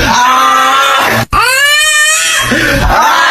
아! 아! 아!